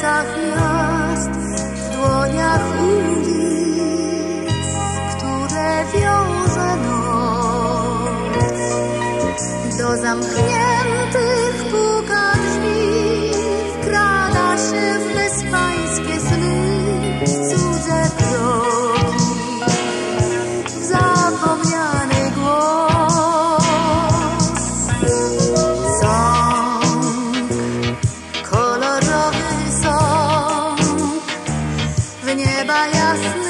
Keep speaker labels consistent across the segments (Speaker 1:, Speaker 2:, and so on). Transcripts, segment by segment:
Speaker 1: sercach miast, w dłoniach ulic, które wiąże noc. Do zamkniętych w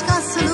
Speaker 1: しかする。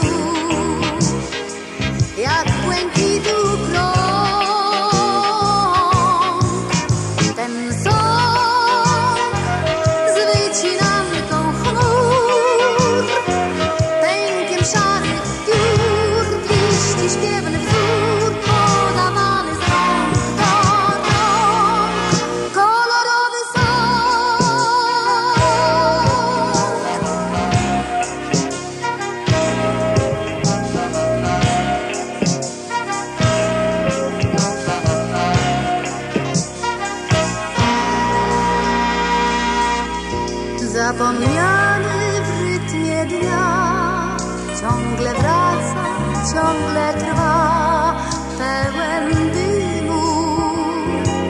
Speaker 1: Zapomniany w rytmie dnia. Ciągle wraca, ciągle trwa. Pełen dymu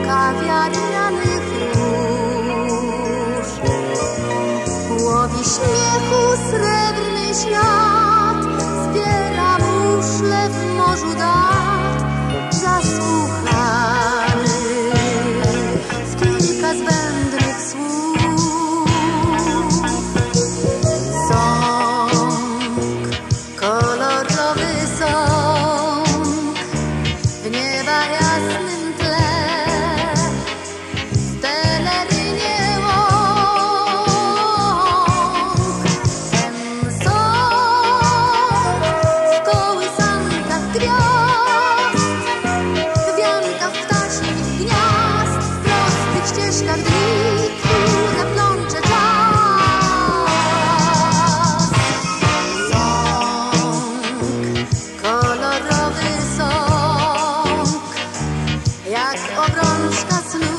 Speaker 1: kawiarnianych róż Łowi śmiechu srebrny świat Zbiera muszle w morzu dal かすの